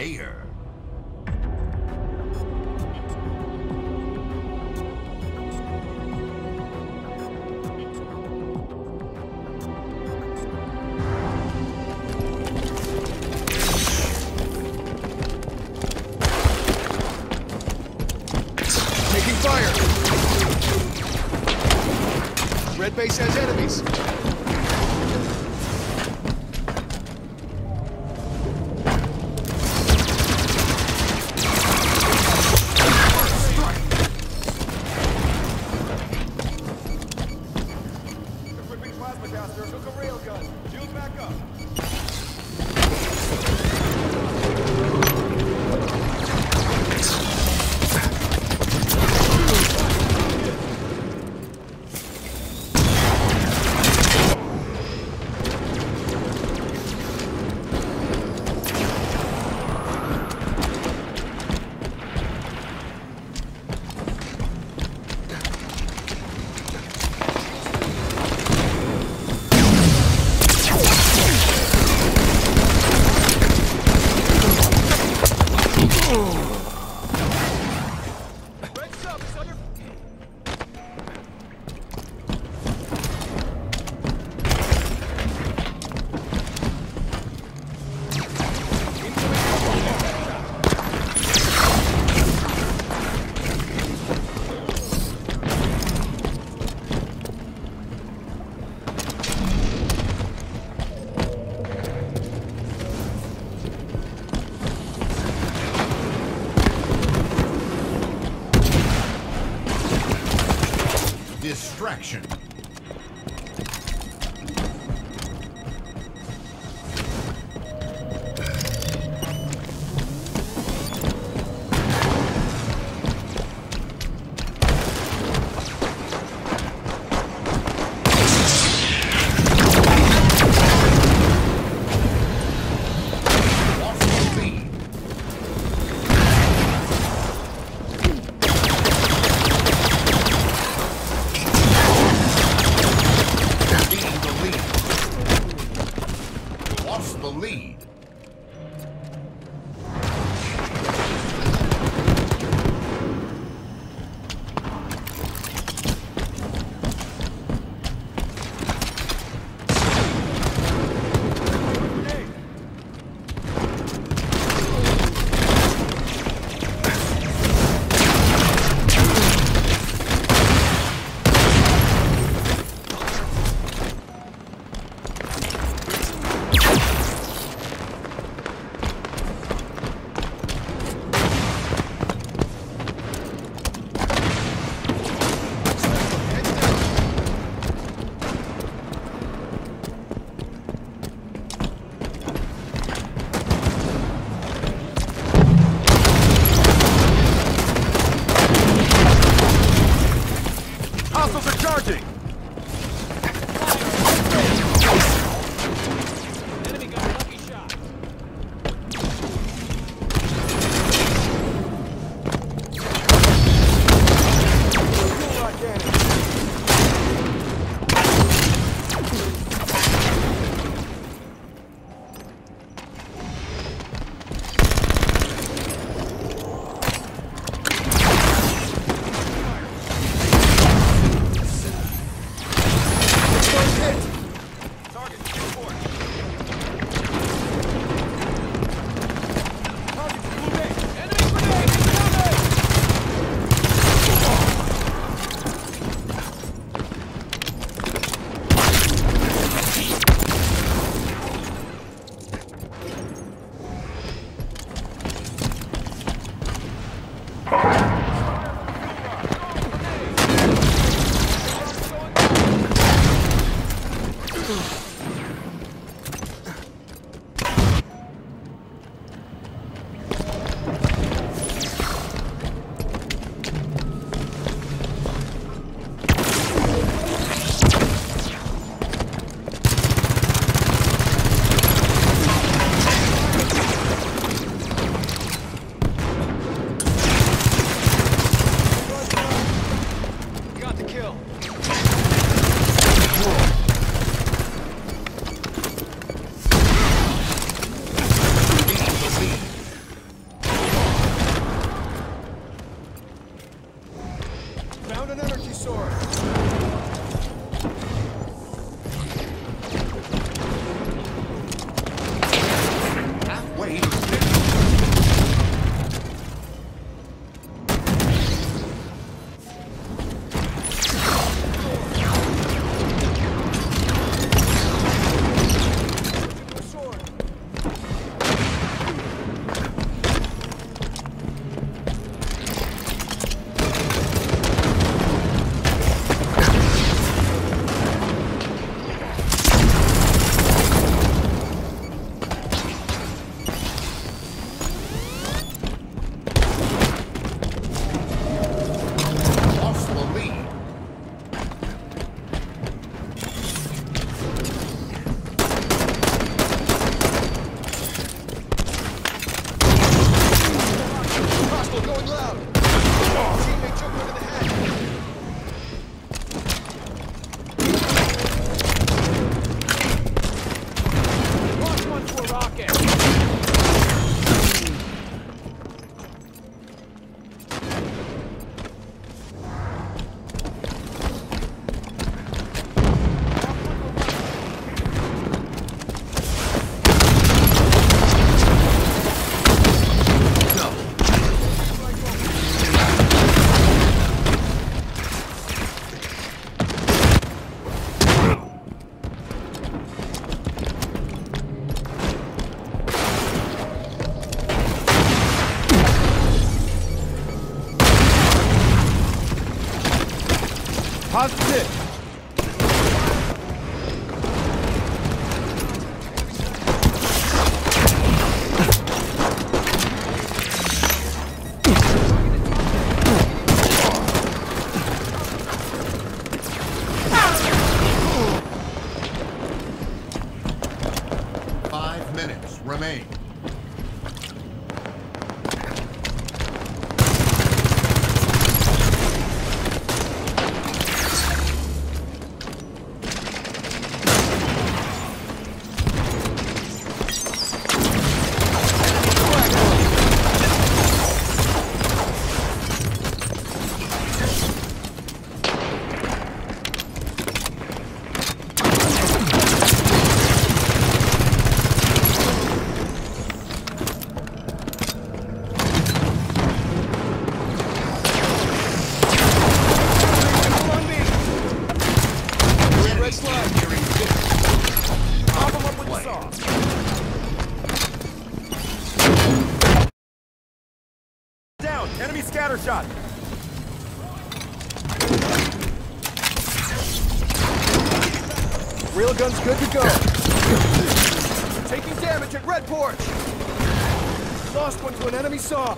Fire! Red base has enemies. Distraction. me. Scatter shot. Railgun's good to go. Taking damage at Red Porch. Lost one to an enemy saw.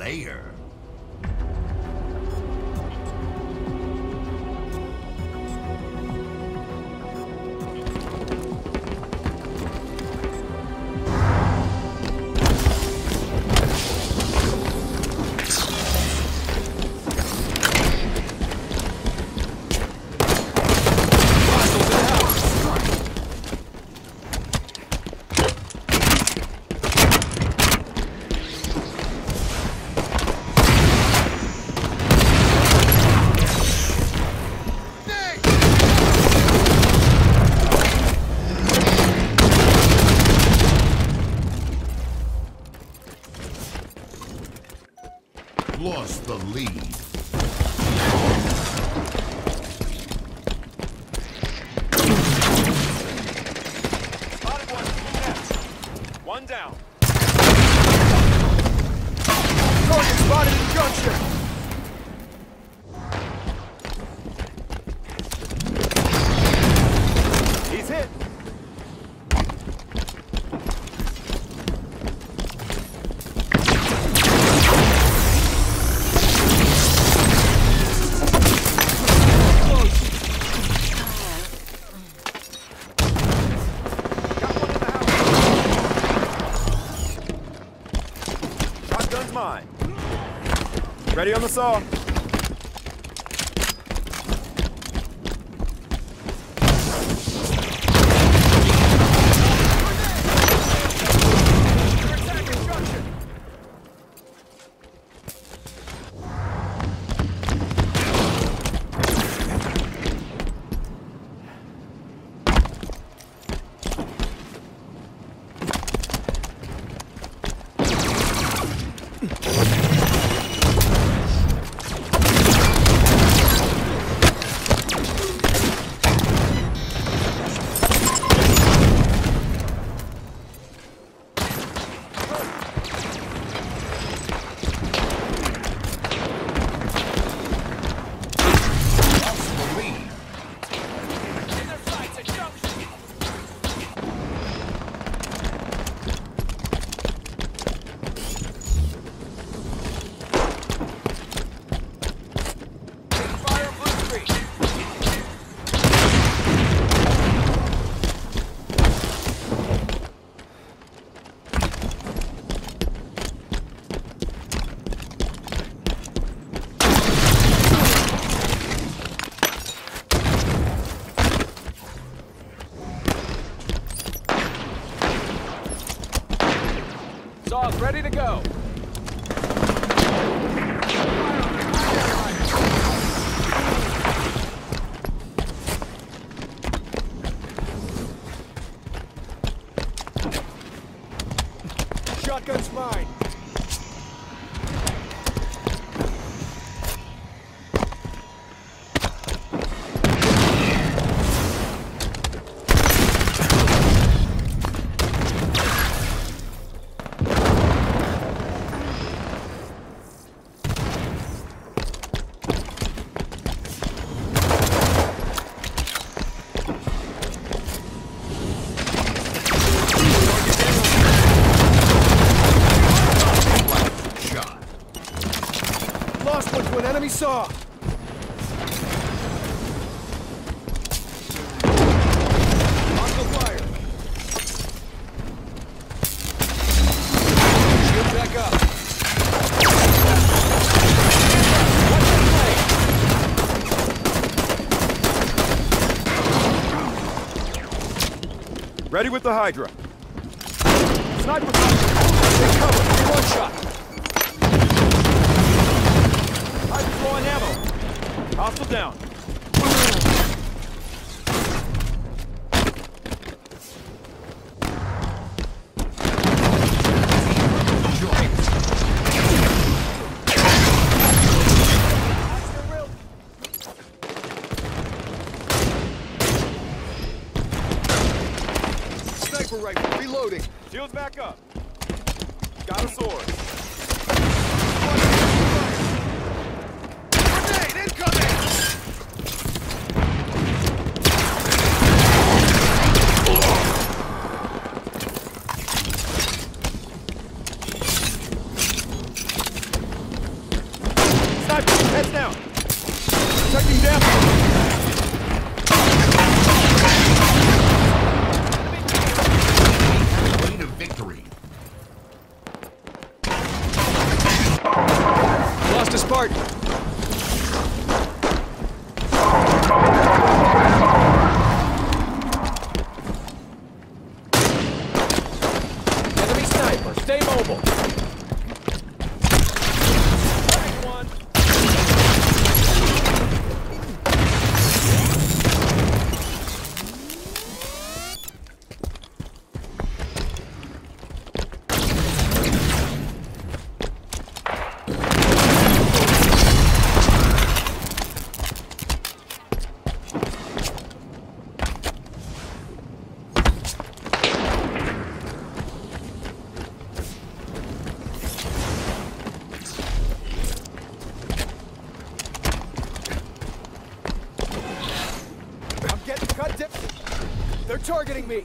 layer. us. increased. Ready with the Hydra. Sniper! Take cover! One shot! Hydra throwing ammo! Hostile down! rifle. Reloading. Shields back up. Got a sword. Cut dip. They're targeting me.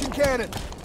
Yes, cannon.